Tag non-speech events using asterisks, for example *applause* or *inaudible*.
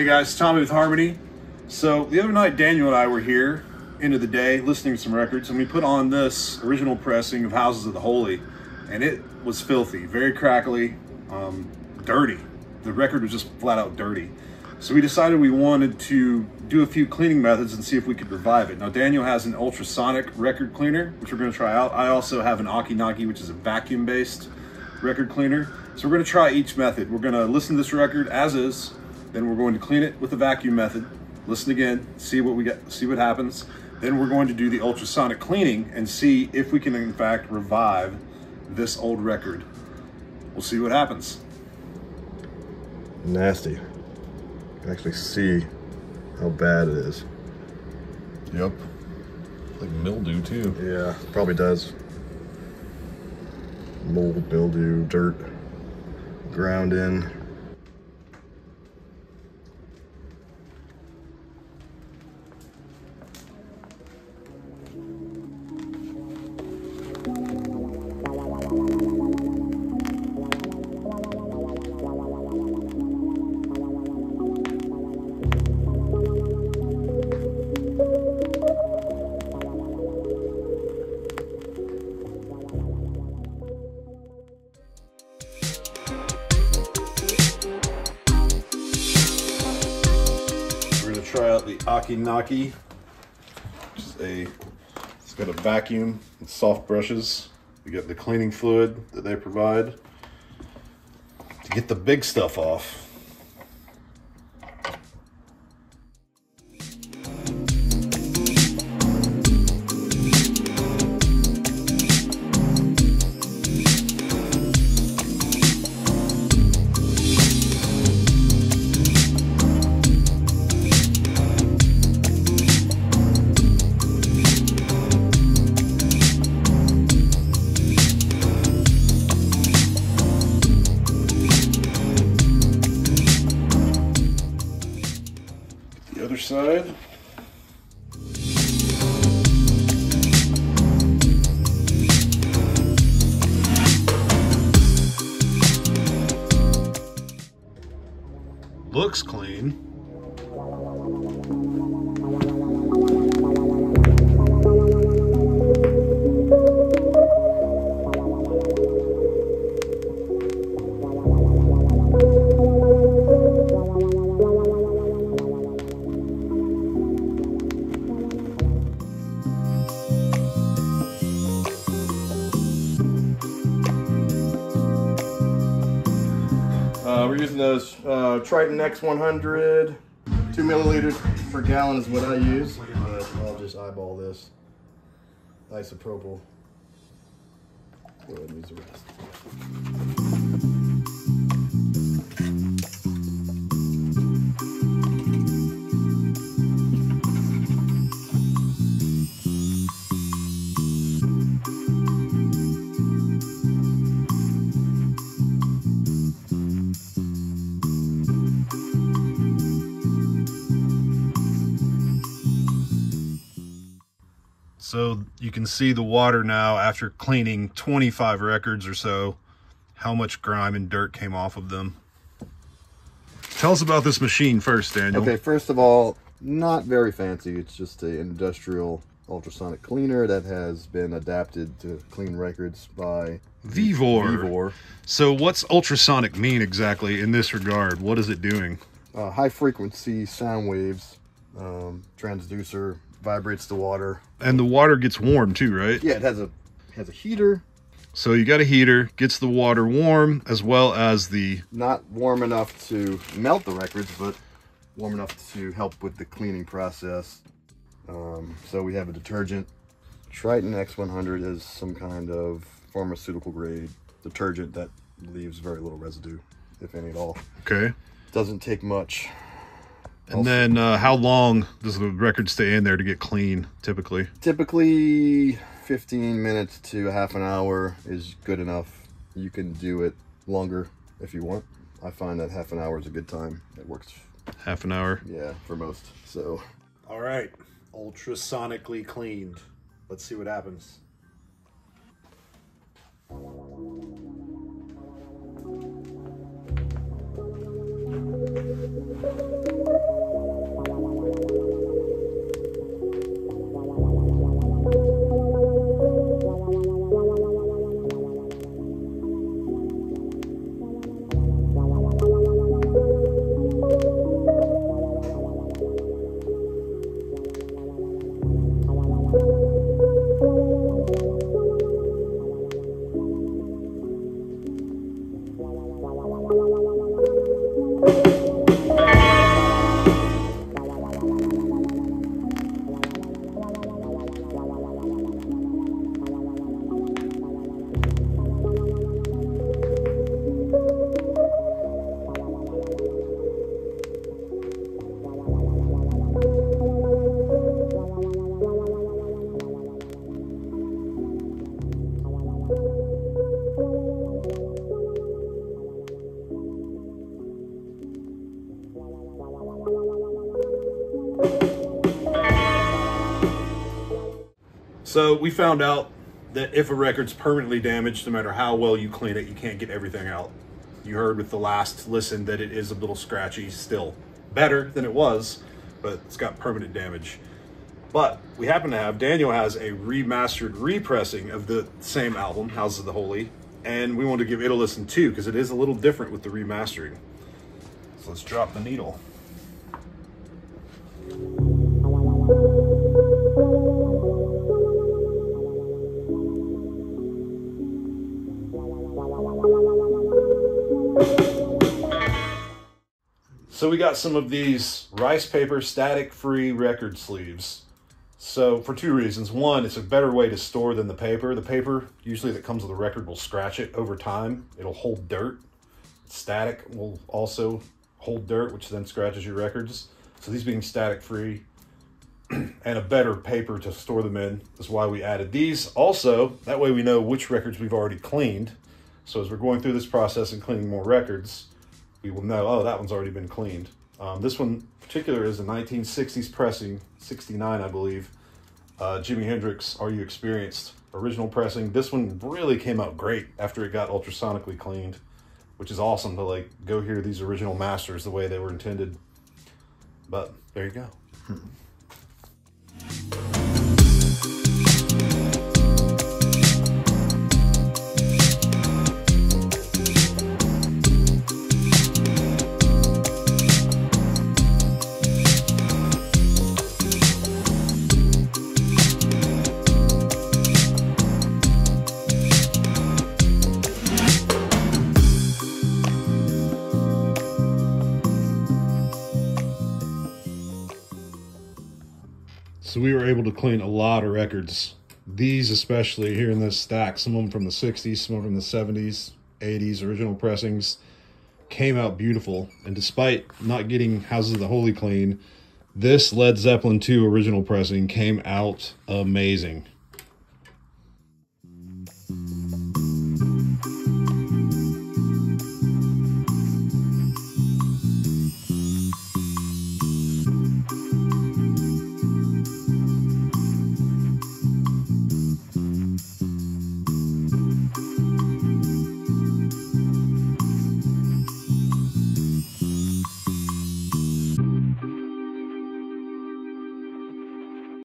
Hey guys, Tommy with Harmony. So the other night, Daniel and I were here, end of the day, listening to some records, and we put on this original pressing of Houses of the Holy, and it was filthy, very crackly, um, dirty. The record was just flat out dirty. So we decided we wanted to do a few cleaning methods and see if we could revive it. Now Daniel has an ultrasonic record cleaner, which we're going to try out. I also have an Okki Nokki, which is a vacuum-based record cleaner. So we're going to try each method. We're going to listen to this record as is, then we're going to clean it with the vacuum method. Listen again, see what we get, see what happens. Then we're going to do the ultrasonic cleaning and see if we can in fact revive this old record. We'll see what happens. Nasty. You can actually see how bad it is. Yep. Like mildew too. Yeah, probably does. Mold, mildew, dirt, ground in. Try out the Okki Nokki. A, it's got a vacuum and soft brushes. We get the cleaning fluid that they provide to get the big stuff off. Side. Looks clean. Uh, we're using those uh, Triton X100. Two milliliters per gallon is what I use. I'll just eyeball this. Isopropyl. Go ahead and use the rest. So you can see the water now after cleaning 25 records or so, how much grime and dirt came off of them. Tell us about this machine first, Daniel. Okay, first of all, not very fancy. It's just an industrial ultrasonic cleaner that has been adapted to clean records by Vevor. Vevor. So what's ultrasonic mean exactly in this regard? What is it doing? Uh, high frequency sound waves, um, transducer, vibrates the water. And the water gets warm too, right? Yeah, it has a has a heater, So you got a heater, gets the water warm as well as the not warm enough to melt the records, but warm enough to help with the cleaning process. Um, so we have a detergent. Triton X100 is some kind of pharmaceutical grade detergent that leaves very little residue, if any at all. okay. Doesn't take much. And then uh, how long does the record stay in there to get clean typically? Typically 15 minutes to a half an hour is good enough. You can do it longer if you want. I find that half an hour is a good time. It works, Half an hour. yeah, for most. So All right. Ultrasonically cleaned. Let's see what happens. So we found out that if a record's permanently damaged, no matter how well you clean it, you can't get everything out. You heard with the last listen that it is a little scratchy still. Better than it was, but it's got permanent damage. But we happen to have, Daniel has a remastered repressing of the same album, Houses of the Holy, and we want to give it a listen too, because it is a little different with the remastering. So let's drop the needle. So we got some of these rice paper static free record sleeves. So for two reasons. One, it's a better way to store than the paper. The paper usually that comes with a record will scratch it over time. It'll hold dirt. Static will also hold dirt, which then scratches your records. So these being static free *clears throat* and a better paper to store them in is why we added these. Also, that way we know which records we've already cleaned. So as we're going through this process and cleaning more records, we will know, oh, that one's already been cleaned. Um, this one particular is a 1960s pressing, 69, I believe. Uh, Jimi Hendrix, Are You Experienced? Original pressing. This one really came out great after it got ultrasonically cleaned, which is awesome to like go hear these original masters the way they were intended. But there you go. So we were able to clean a lot of records. These especially here in this stack, some of them from the 60s, some of them from the 70s, 80s, original pressings, came out beautiful. And despite not getting Houses of the Holy clean, this Led Zeppelin 2 original pressing came out amazing.